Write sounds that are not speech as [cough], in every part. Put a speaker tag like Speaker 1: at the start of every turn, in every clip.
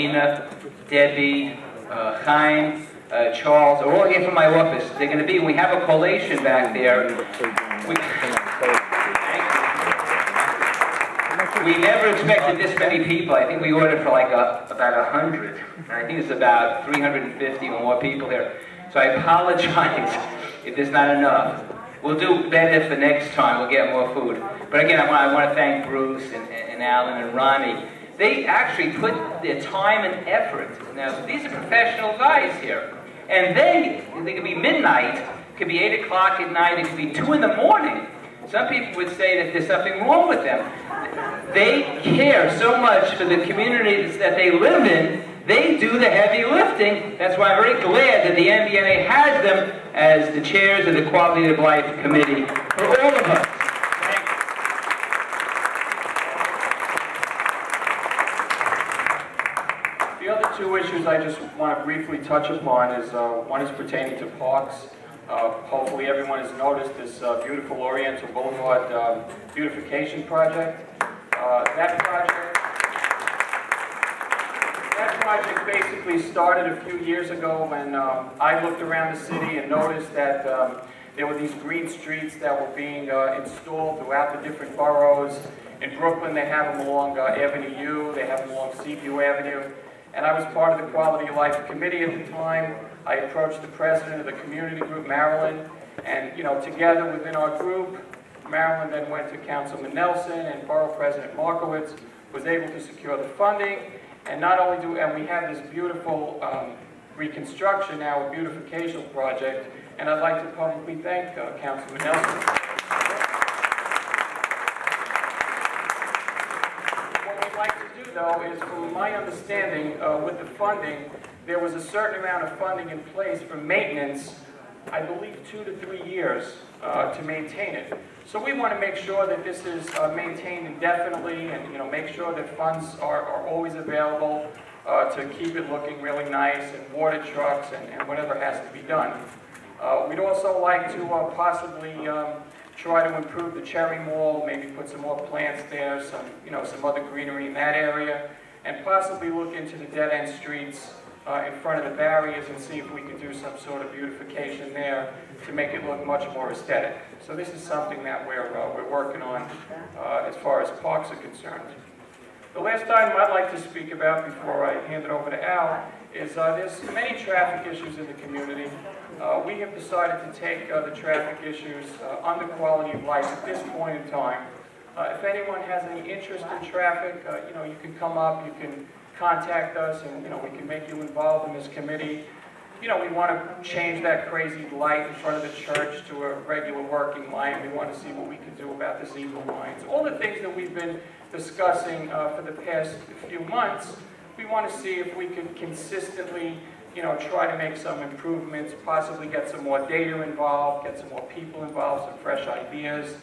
Speaker 1: Nina, Debbie, uh, Chaim, uh, Charles, are all here from my office. They're going to be, we have a collation back there. We, we never expected this many people. I think we ordered for like a, about 100. I think it's about 350 or more people here. So I apologize [laughs] if there's not enough. We'll do better for next time. We'll get more food. But again, I want, I want to thank Bruce and, and Alan and Ronnie. They actually put their time and effort. Now, these are professional guys here. And they, they could be midnight, it could be 8 o'clock at night, it could be 2 in the morning. Some people would say that there's something wrong with them. They care so much for the communities that they live in, they do the heavy lifting. That's why I'm very glad that the MBNA has them as the chairs of the Quality of Life Committee for all of us.
Speaker 2: The other two issues I just want to briefly touch upon is uh, one is pertaining to parks. Uh, hopefully everyone has noticed this uh, beautiful Oriental Boulevard um, beautification project. Uh, that project that project basically started a few years ago when um, I looked around the city and noticed that um, there were these green streets that were being uh, installed throughout the different boroughs. In Brooklyn, they have them along uh, Avenue U, they have them along Seaview Avenue. And I was part of the Quality of Life Committee at the time. I approached the president of the community group, Marilyn, and you know, together within our group, Marilyn then went to Councilman Nelson and Borough President Markowitz was able to secure the funding. And not only do, and we have this beautiful um, reconstruction now, a beautification project, and I'd like to publicly thank uh, Councilman Nelson. What we'd like to do, though, is from my understanding, uh, with the funding, there was a certain amount of funding in place for maintenance, I believe two to three years uh, to maintain it. So we want to make sure that this is uh, maintained indefinitely and you know make sure that funds are, are always available uh, to keep it looking really nice and water trucks and, and whatever has to be done. Uh, we'd also like to uh, possibly um, try to improve the Cherry Mall, maybe put some more plants there, some you know some other greenery in that area, and possibly look into the dead-end streets uh, in front of the barriers and see if we can do some sort of beautification there to make it look much more aesthetic. So this is something that we're, uh, we're working on uh, as far as parks are concerned. The last item I'd like to speak about before I hand it over to Al is uh, there's many traffic issues in the community. Uh, we have decided to take uh, the traffic issues under quality of life at this point in time. if anyone has any interest in traffic, you know, you can come up, you can contact us and, you know, we can make you involved in this committee. You know, we want to change that crazy light in front of the church to a regular working light. We want to see what we can do about the evil lines. All the things that we've been discussing uh, for the past few months, we want to see if we can consistently, you know, try to make some improvements, possibly get some more data involved, get some more people involved, some fresh ideas.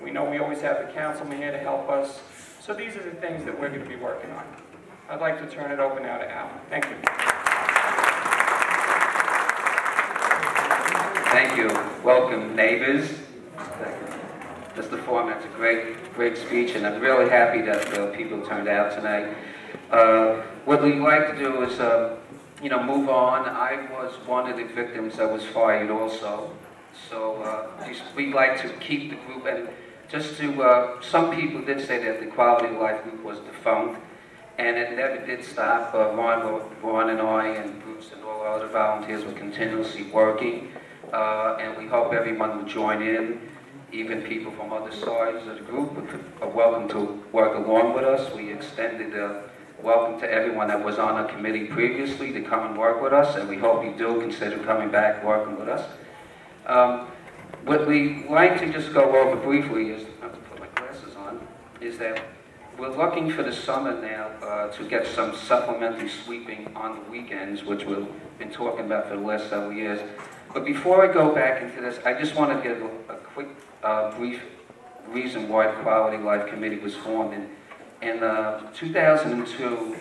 Speaker 2: We know we always have the councilman here to help us. So these are the things that we're going to be working on. I'd like to turn it over now to Al. Thank you.
Speaker 3: Thank you. Welcome, neighbors. Mr. Foreman, it's a great, great speech, and I'm really happy that uh, people turned out tonight. Uh, what we'd like to do is, uh, you know, move on. I was one of the victims that was fired also. So uh, we'd like to keep the group, and just to, uh, some people did say that the Quality of Life group was defunct. And it never did stop. Uh, Ron, Ron and I and Bruce and all our other volunteers were continuously working. And we hope everyone will join in. Even people from other sides of the group are welcome to work along with us. We extended a welcome to everyone that was on our committee previously to come and work with us, and we hope you do consider coming back working with us. Um, what we like to just go over briefly is, I have to put my glasses on, is that we're looking for the summer now uh, to get some supplementary sweeping on the weekends, which we've been talking about for the last several years. But before I go back into this, I just want to give a, quick, uh, brief reason why the Quality Life Committee was formed. In, in uh, 2002,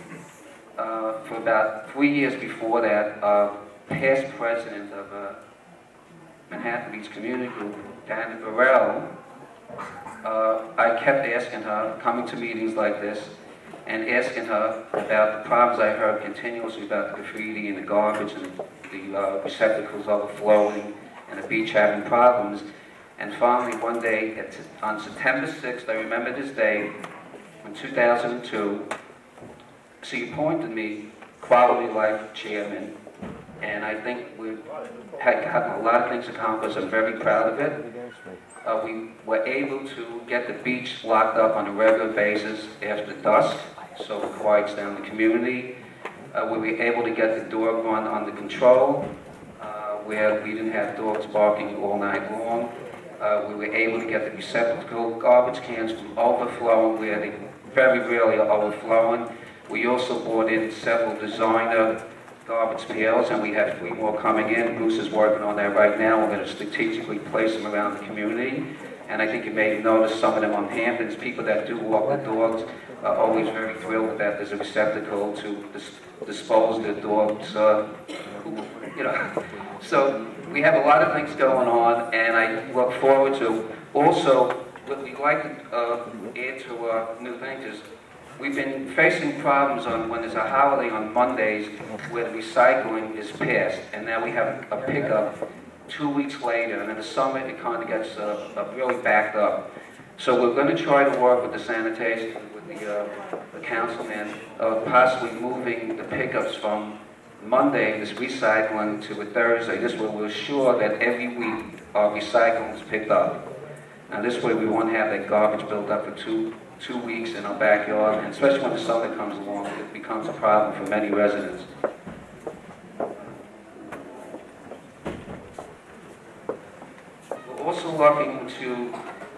Speaker 3: uh, for about three years before that, uh, past president of uh, Manhattan Beach Community Group, Dan Burrell, uh, I kept asking her, coming to meetings like this, and asking her about the problems I heard continuously about the graffiti and the garbage and the uh, receptacles overflowing and the beach having problems. And finally, one day, on September 6th, I remember this day, in 2002, she appointed me Quality Life Chairman, and I think we had gotten a lot of things accomplished. I'm very proud of it. Uh, we were able to get the beach locked up on a regular basis after dusk, so it quiets down the community. Uh, we were able to get the dog run under control, uh, where we didn't have dogs barking all night long. Uh, we were able to get the receptacle garbage cans from overflowing where they very rarely overflowing. We also brought in several designer garbage pails, and we have three more coming in. Bruce is working on that right now. We're going to strategically place them around the community. And I think you may have noticed some of them on Hamptons. People that do walk the dogs are always very thrilled that there's a receptacle to dis dispose the dogs, uh, who, you know. So we have a lot of things going on, and I look forward to also what we'd like to uh, add to our new things is we've been facing problems on when there's a holiday on Mondays where the recycling is passed, and now we have a pickup two weeks later, and in the summer it kind of gets uh, uh, really backed up. So we're going to try to work with the sanitation, with the, uh, the councilman, of possibly moving the pickups from Monday, this recycling, to a Thursday. This way we're sure that every week our recycling is picked up. And this way we won't have that garbage built up for two, two weeks in our backyard, and especially when the summer comes along, it becomes a problem for many residents. We're also looking to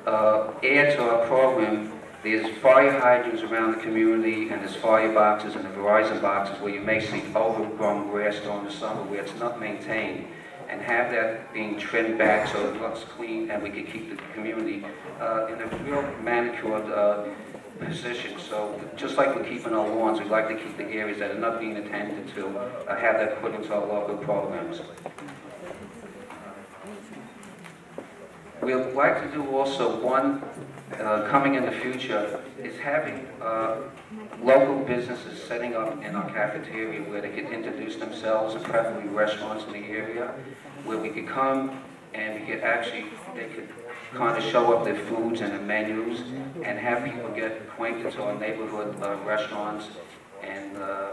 Speaker 3: uh, add to our program, there's fire hydrants around the community, and there's fire boxes and the Verizon boxes where you may see overgrown grass during the summer where it's not maintained and have that being trimmed back so it looks clean and we can keep the community uh, in a real manicured uh, position. So just like we're keeping our lawns, we'd like to keep the areas that are not being attended to, uh, have that put into our local programs. We'd like to do also one, uh, coming in the future, is having uh, local businesses setting up in our cafeteria where they can introduce themselves, and preferably restaurants in the area, where we could come and we could actually, they could kind of show up their foods and their menus and have people get acquainted to our neighborhood uh, restaurants and uh,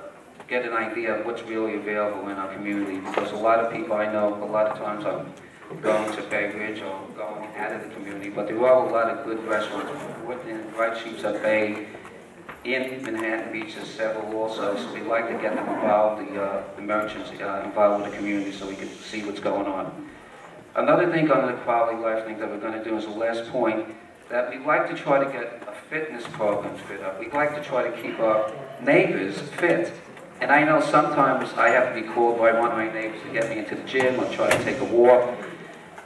Speaker 3: get an idea of what's really available in our community. Because a lot of people I know, a lot of times I'm going to Bay Ridge or going out of the community, but there are a lot of good restaurants within Bright Sheepshead Bay, in Manhattan Beach, there's several also, so we'd like to get them involved, the, uh, the merchants uh, involved with the community so we can see what's going on. Another thing on the quality life thing that we're going to do is the last point, that we'd like to try to get a fitness program fit up. We'd like to try to keep our neighbors fit. And I know sometimes I have to be called by one of my neighbors to get me into the gym or try to take a walk.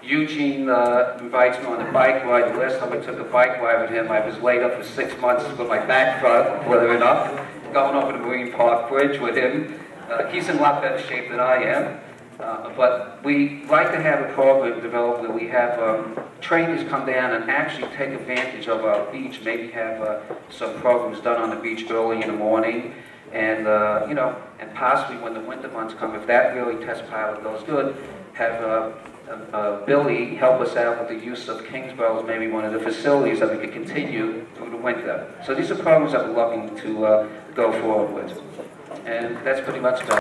Speaker 3: Eugene uh, invites me on a bike ride. The last time I took a bike ride with him, I was laid up for six months with my back whether enough, going over the Marine Park Bridge with him. Uh, he's in a lot better shape than I am. Uh, but we like to have a program developed where we have um, trainers come down and actually take advantage of our beach, maybe have uh, some programs done on the beach early in the morning, and uh, you know, and possibly when the winter months come, if that really test pilot goes good, have uh, uh, Billy help us out with the use of Kingsborough as maybe one of the facilities that we could continue through the winter. So these are programs that we're looking to uh, go forward with. And that's pretty much about